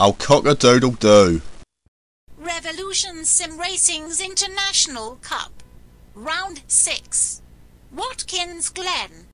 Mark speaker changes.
Speaker 1: I'll cock a doodle do.
Speaker 2: Revolution Sim Racing's International Cup. Round 6. Watkins Glen.